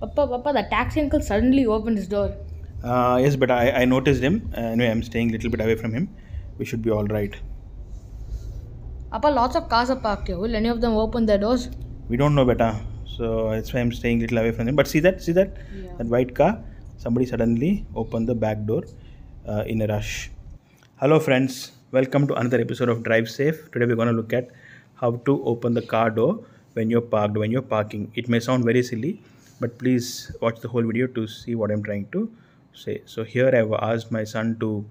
Papa, Papa, the taxi uncle suddenly opened his door. Uh, yes, but I, I noticed him. Uh, anyway, I'm staying a little bit away from him. We should be all right. Papa, lots of cars are parked here. Will any of them open their doors? We don't know better, so that's why I'm staying a little away from him. But see that, see that, Yeah. that white car. Somebody suddenly opened the back door uh, in a rush. Hello, friends. Welcome to another episode of Drive Safe. Today we're going to look at how to open the car door when you're parked, when you're parking. It may sound very silly, but please watch the whole video to see what I'm trying to say. So here I've asked my son to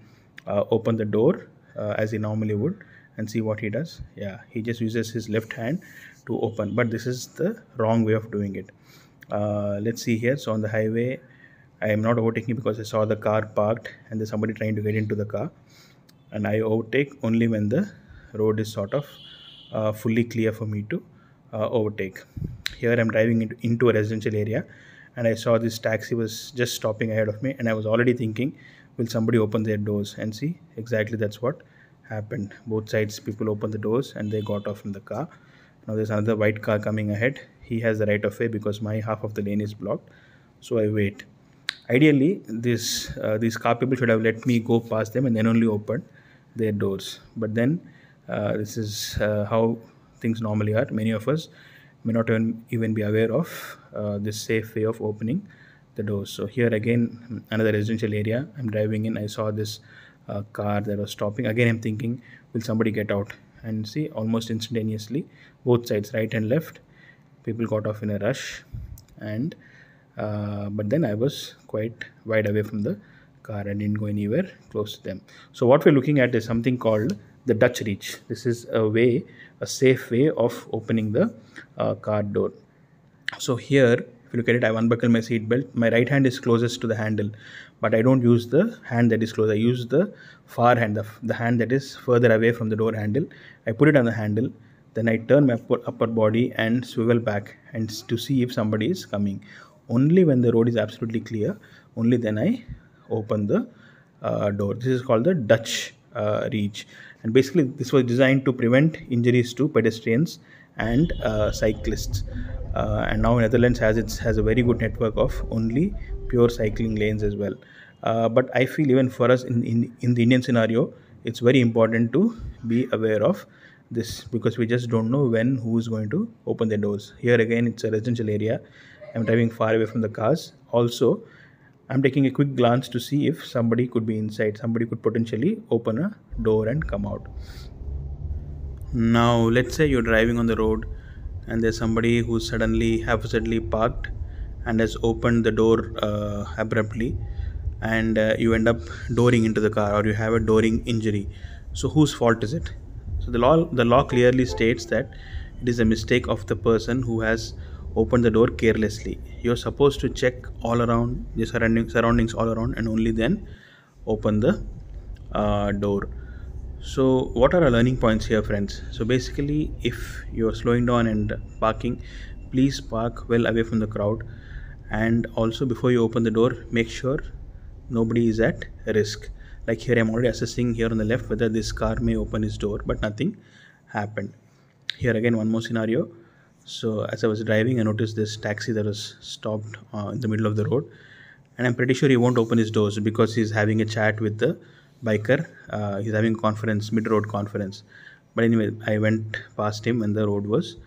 uh, open the door uh, as he normally would and see what he does. Yeah, he just uses his left hand to open, but this is the wrong way of doing it. Uh, let's see here. So on the highway, I am not overtaking because I saw the car parked and there's somebody trying to get into the car. And I overtake only when the road is sort of uh, fully clear for me to uh, overtake. Here I'm driving into, into a residential area and I saw this taxi was just stopping ahead of me and I was already thinking, will somebody open their doors? And see, exactly that's what happened. Both sides people opened the doors and they got off in the car. Now there's another white car coming ahead. He has the right of way because my half of the lane is blocked. So I wait. Ideally, this uh, these car people should have let me go past them and then only open their doors. But then uh, this is uh, how things normally are. Many of us may not even, even be aware of uh, this safe way of opening the doors. So here again, another residential area. I'm driving in. I saw this uh, car that was stopping. Again, I'm thinking, will somebody get out? And see, almost instantaneously, both sides, right and left, people got off in a rush. And uh, but then I was quite wide away from the car and didn't go anywhere close to them. So what we're looking at is something called the Dutch reach. This is a way, a safe way of opening the uh, car door. So here, if you look at it, I've unbuckled my seat belt. My right hand is closest to the handle, but I don't use the hand that is close. I use the far hand, the, the hand that is further away from the door handle. I put it on the handle, then I turn my upper, upper body and swivel back and to see if somebody is coming. Only when the road is absolutely clear, only then I open the uh, door. This is called the Dutch uh, reach, and basically this was designed to prevent injuries to pedestrians and uh, cyclists. Uh, and now Netherlands has its has a very good network of only pure cycling lanes as well. Uh, but I feel even for us in, in in the Indian scenario, it's very important to be aware of this because we just don't know when who is going to open the doors. Here again, it's a residential area. I'm driving far away from the cars. Also, I'm taking a quick glance to see if somebody could be inside. Somebody could potentially open a door and come out. Now, let's say you're driving on the road and there's somebody who suddenly haphazardly parked and has opened the door uh, abruptly and uh, you end up dooring into the car or you have a dooring injury. So, whose fault is it? So, the law, the law clearly states that it is a mistake of the person who has opened the door carelessly. You're supposed to check all around the surrounding, surroundings all around and only then open the uh, door. So, what are our learning points here, friends? So, basically, if you're slowing down and parking, please park well away from the crowd. And also, before you open the door, make sure nobody is at risk. Like here, I'm already assessing here on the left whether this car may open its door, but nothing happened. Here again, one more scenario. So, as I was driving, I noticed this taxi that was stopped uh, in the middle of the road, and I'm pretty sure he won't open his doors because he's having a chat with the biker. Uh, he's having conference, mid-road conference. But anyway, I went past him and the road was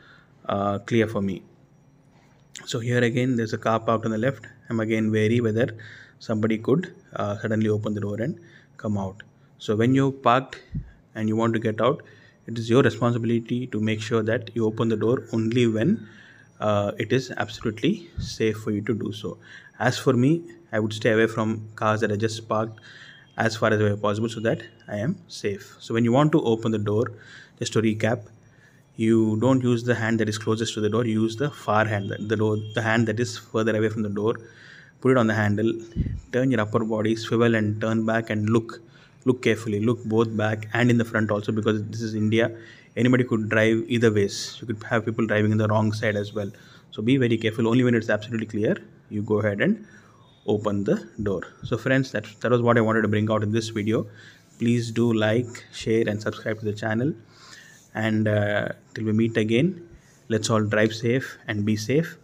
uh, clear for me. So here again, there's a car parked on the left. I'm again wary whether somebody could uh, suddenly open the door and come out. So when you're parked and you want to get out, it is your responsibility to make sure that you open the door only when uh, it is absolutely safe for you to do so. As for me, I would stay away from cars that are just parked as far as possible so that I am safe. So when you want to open the door, just to recap, you don't use the hand that is closest to the door use the far hand the door the hand that is further away from the door put it on the handle turn your upper body swivel and turn back and look look carefully look both back and in the front also because this is india. Anybody could drive either ways. You could have people driving in the wrong side as well. So be very careful. Only when it's absolutely clear you go ahead and open the door. So friends that that was what i wanted to bring out in this video. Please do like share and subscribe to the channel. And uh, till we meet again let's all drive safe and be safe.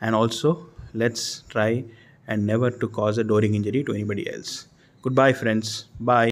And also let's try and never to cause a dooring injury to anybody else. Goodbye friends. Bye